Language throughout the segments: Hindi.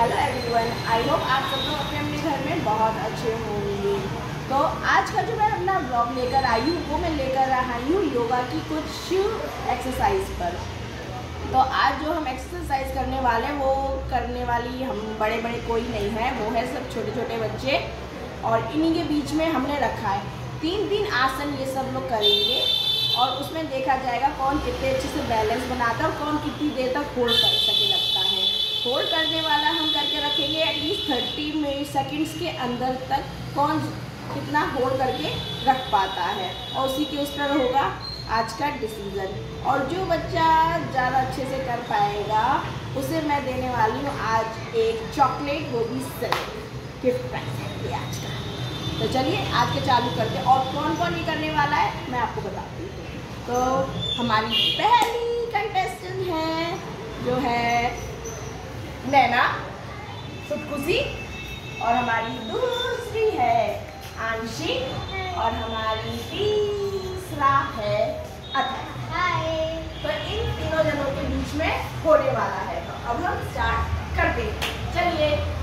हेलो एवरीवन आई होप आप सब लोग अपने अपने घर में बहुत अच्छे होंगे। तो आज का जो मैं अपना ब्लॉग लेकर आई हूँ, वो मैं लेकर आई हूँ योगा की कुछ एक्सरसाइज पर। तो आज जो हम एक्सरसाइज करने वाले हैं, वो करने वाली हम बड़े बड़े कोई नहीं है, वो है सब छोटे छोटे बच्चे। और इन्हीं के बीच में हमने रखा है। तीन तीन आसन ये सब लोग करेंगे और उसमें देखा जाएगा कौन कितने अच्छे से बैलेंस बनाता है और कौन कितनी देर तक होल्ड कर सकेगा होल्ड करने वाला हम करके रखेंगे एटलीस्ट थर्टी मिनट सेकेंड्स के अंदर तक कौन कितना होल्ड करके रख पाता है। और उसी के उस पर होगा आज का डिसीज़न और जो बच्चा ज़्यादा अच्छे से कर पाएगा, उसे मैं देने वाली हूँ आज एक चॉकलेट वो भी सिर्फ़ गिफ्ट प्राइज है आज का। तो चलिए, आज के चालू करते हैं। और कौन कौन ये करने वाला है, मैं आपको बताती हूँ। तो हमारी पहली कंटेस्टेंट है, जो है नैना खुदकुशी और हमारी दूसरी है आंशी और हमारी तीसरा है हाय तो इन तीनों जनों के बीच में होने वाला है। तो अब हम स्टार्ट करते हैं। चलिए।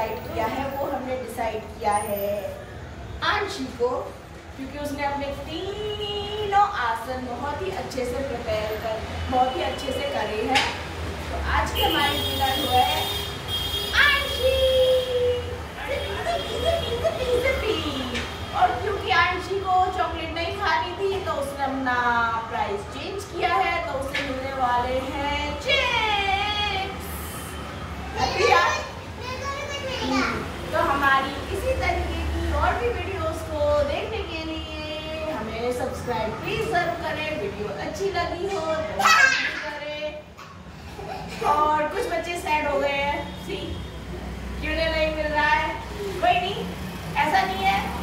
डिसाइड किया है, वो हमने डिसाइड किया है। आंशी को, क्योंकि उसने अपने तीनों आसन बहुत ही अच्छे से प्रिपेयर कर, बहुत ही अच्छे से करे हैं। तो आज की हमारी विनर हुआ है चॉकलेट नहीं खानी थी तो उसने अपना प्राइस चेंज किया है तो उसे मिलने वाले हैं। सब्सक्राइब प्लीज़ ज़रूर करें वीडियो अच्छी लगी हो तो हाँ! करें। और कुछ बच्चे सैड हो गए हैं। सी क्यों नहीं मिल रहा है? कोई नहीं ऐसा नहीं है।